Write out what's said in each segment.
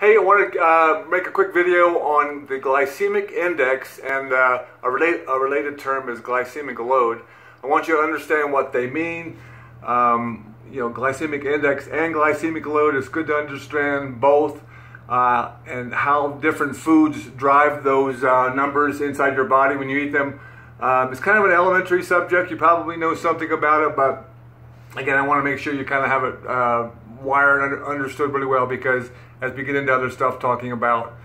Hey, I want to uh, make a quick video on the glycemic index and uh, a, relate, a, related term is glycemic load. I want you to understand what they mean. Um, you know, glycemic index and glycemic load, it's good to understand both uh, and how different foods drive those uh, numbers inside your body when you eat them. Um, it's kind of an elementary subject. You probably know something about it, but again, I want to make sure you kind of have it uh, wired and understood really well because as we get into other stuff talking about,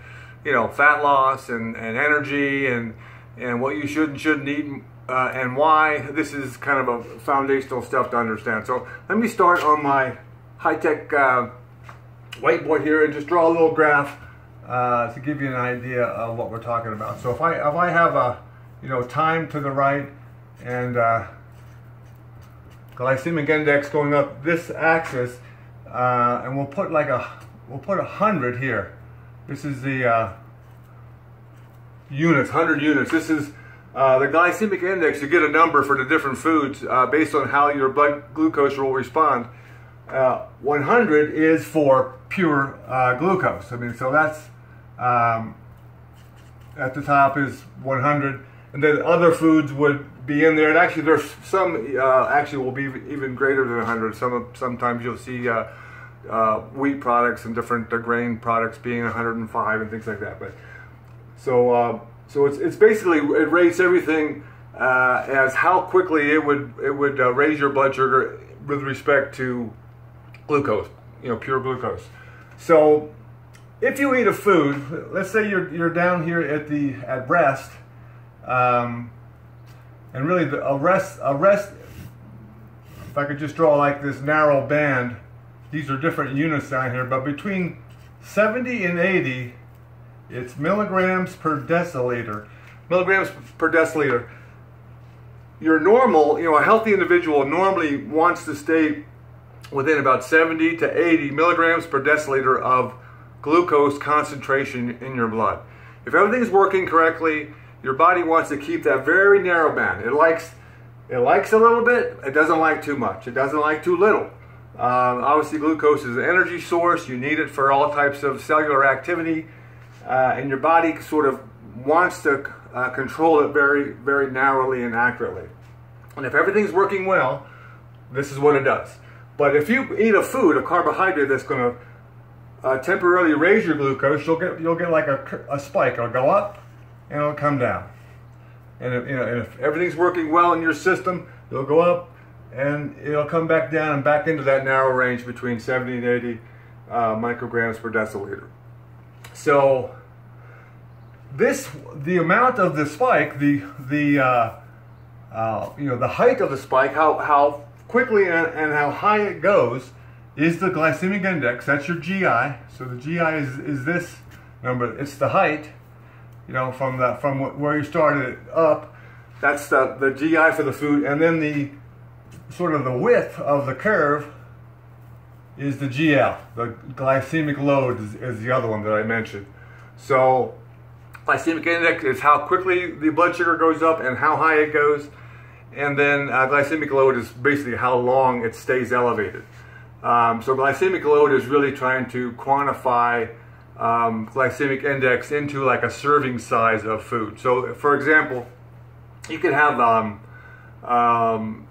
you know, fat loss and, and energy and, and what you should and shouldn't eat uh, and why, this is kind of a foundational stuff to understand. So let me start on my high-tech uh, whiteboard here and just draw a little graph uh, to give you an idea of what we're talking about. So if I, if I have a, you know, time to the right and uh, glycemic index going up this axis, uh, and we'll put like a we'll put a hundred here. This is the uh, units, hundred units. This is uh, the glycemic index. You get a number for the different foods uh, based on how your blood glucose will respond. Uh, 100 is for pure uh, glucose. I mean, so that's um, at the top is 100, and then other foods would be in there. And actually, there's some uh, actually will be even greater than 100. Some sometimes you'll see uh, uh, wheat products and different uh, grain products being 105 and things like that. But so uh, so it's it's basically it rates everything uh, as how quickly it would it would raise your blood sugar with respect to glucose, you know, pure glucose. So if you eat a food, let's say you're you're down here at the at rest. Um, and really, the, a rest, a rest, if I could just draw like this narrow band, these are different units down here, but between 70 and 80, it's milligrams per deciliter. Milligrams per deciliter. Your normal, you know, a healthy individual normally wants to stay within about 70 to 80 milligrams per deciliter of glucose concentration in your blood. If everything's working correctly, your body wants to keep that very narrow band. It likes, it likes a little bit, it doesn't like too much. It doesn't like too little. Um, obviously, glucose is an energy source. You need it for all types of cellular activity. Uh, and your body sort of wants to uh, control it very, very narrowly and accurately. And if everything's working well, this is what it does. But if you eat a food, a carbohydrate that's going to uh, temporarily raise your glucose, you'll get you'll get like a, a spike. It'll go up, and it'll come down. And if, you know, and if everything's working well in your system, it'll go up and it'll come back down and back into that narrow range between 70 and 80 uh, micrograms per deciliter. So this, the amount of the spike, the, the, uh, uh, you know, the height of the spike, how, how quickly and, and how high it goes is the glycemic index. That's your GI. So the GI is, is this number. It's the height you know, from the from where you started up. That's the, the GI for the food. And then the sort of the width of the curve is the GL. The glycemic load is, is the other one that I mentioned. So glycemic index is how quickly the blood sugar goes up and how high it goes. And then uh, glycemic load is basically how long it stays elevated. Um, so glycemic load is really trying to quantify um, glycemic index into like a serving size of food. So for example, you could have um, um,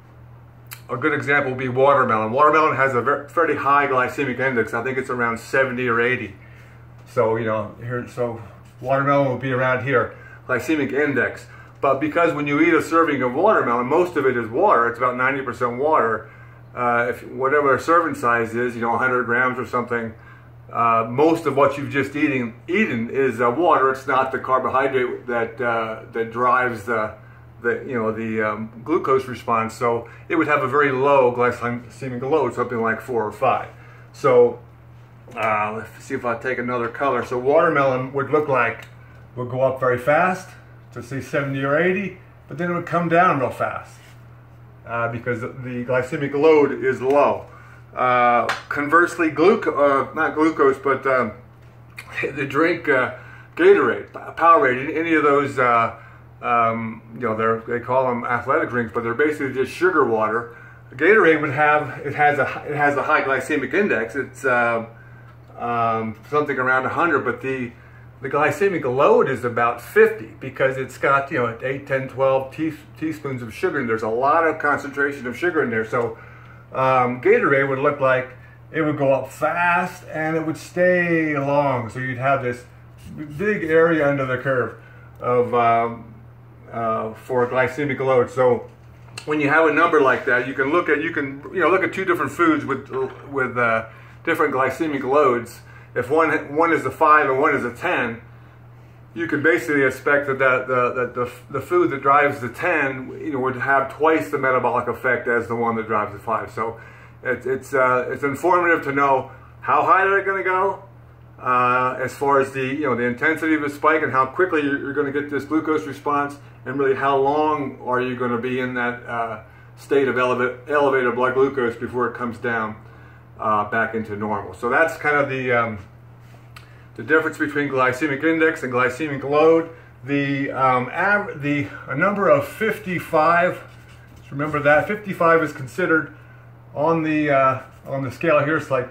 a good example would be watermelon. Watermelon has a very, fairly high glycemic index. I think it's around 70 or 80. So, you know, here, so watermelon will be around here, glycemic index. But because when you eat a serving of watermelon, most of it is water, it's about 90% water. Uh, if whatever a serving size is, you know, 100 grams or something, uh, most of what you've just eaten, eaten is uh, water. It's not the carbohydrate that uh, that drives the the you know the um, glucose response. So it would have a very low glycemic load, something like four or five. So uh, let's see if I take another color. So watermelon would look like would go up very fast to say 70 or 80, but then it would come down real fast uh, because the glycemic load is low. Uh, conversely, gluc uh, not glucose, but um, the drink uh, Gatorade, Powerade, any of those, uh, um, you know, they call them athletic drinks, but they're basically just sugar water. Gatorade would have it has a it has a high glycemic index. It's uh, um, something around 100, but the the glycemic load is about 50 because it's got, you know, 8, 10, 12 te teaspoons of sugar and there's a lot of concentration of sugar in there. So um, Gatorade would look like it would go up fast and it would stay long. So you'd have this big area under the curve of um, uh, for glycemic load. So when you have a number like that, you can look at you can you know look at two different foods with with uh, different glycemic loads if one one is a five and one is a ten, you can basically expect that, that the, the, the, food that drives the 10 you know, would have twice the metabolic effect as the one that drives the 5. So it, it's, uh, it's informative to know how high they're going to go uh, as far as the, you know, the intensity of the spike and how quickly you're, you're, going to get this glucose response and really how long are you going to be in that uh, state of elevate, elevated blood glucose before it comes down uh, back into normal. So that's kind of the, um, the difference between glycemic index and glycemic load. The, um, the a number of 55, remember that, 55 is considered on the, uh, on the scale here, it's like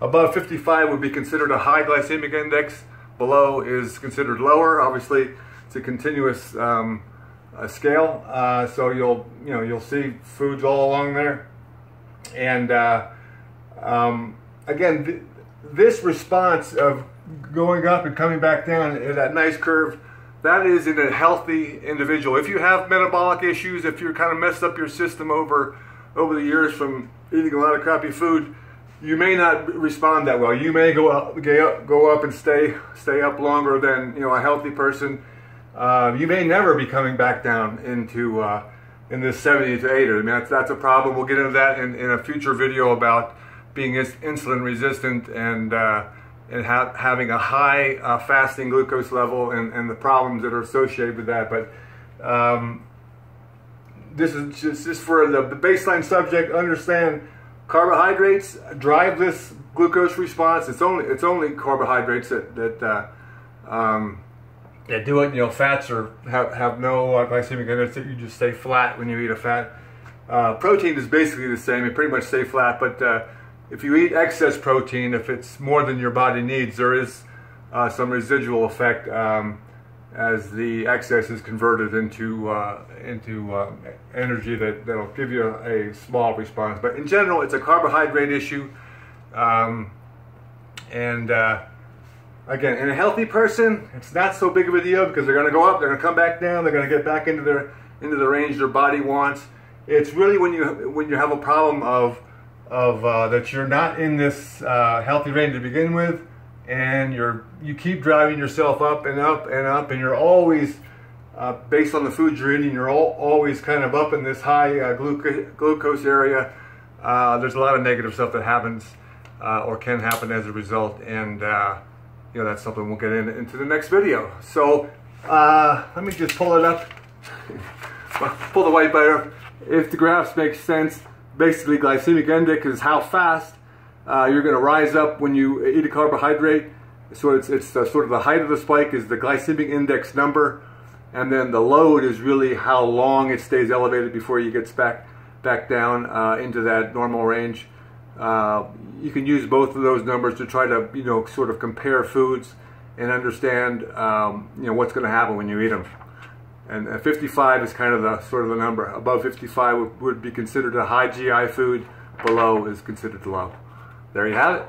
above 55 would be considered a high glycemic index, below is considered lower. Obviously, it's a continuous um, scale, uh, so you'll, you know, you'll see foods all along there. And uh, um, again, th this response of going up and coming back down in that nice curve, that is in a healthy individual. If you have metabolic issues, if you're kind of messed up your system over over the years from eating a lot of crappy food, you may not respond that well. You may go up, go up and stay stay up longer than you know a healthy person. Uh, you may never be coming back down into uh, in this 70 to 80. I mean, that's, that's a problem. We'll get into that in, in a future video about being insulin resistant and uh, and ha having a high uh, fasting glucose level and, and the problems that are associated with that. But um, this is just, just for the, baseline subject. Understand carbohydrates drive this glucose response. It's only it's only carbohydrates that that uh, um, that do it. You know, fats are have have no uh, glycemic index. You just stay flat when you eat a fat. Uh, protein is basically the same. It pretty much stay flat, but uh, if you eat excess protein, if it's more than your body needs, there is uh, some residual effect um, as the excess is converted into uh, into uh, energy that that'll give you a, a, small response. But in general, it's a carbohydrate issue, um, and uh, again, in a healthy person, it's not so big of a deal because they're going to go up, they're going to come back down, they're going to get back into their into the range their body wants. It's really when you when you have a problem of of uh, that you're not in this uh, healthy range to begin with and you're you keep driving yourself up and up and up and you're always uh, based on the food you're eating you're all, always kind of up in this high uh, glucose, glucose area. Uh, there's a lot of negative stuff that happens uh, or can happen as a result and you know that's something we'll get in, into the next video. So let me just pull it up. Pull the white bar if the graphs make sense basically glycemic index is how fast uh, you're going to rise up when you eat a carbohydrate. So it's, it's uh, sort of the height of the spike is the glycemic index number, and then the load is really how long it stays elevated before you get back back down uh, into that normal range. Uh, you can use both of those numbers to try to you know sort of compare foods and understand um, you know what's going to happen when you eat them. And uh, 55 is kind of the sort of the number. Above 55 would, would be considered a high GI food. Below is considered low. There you have it.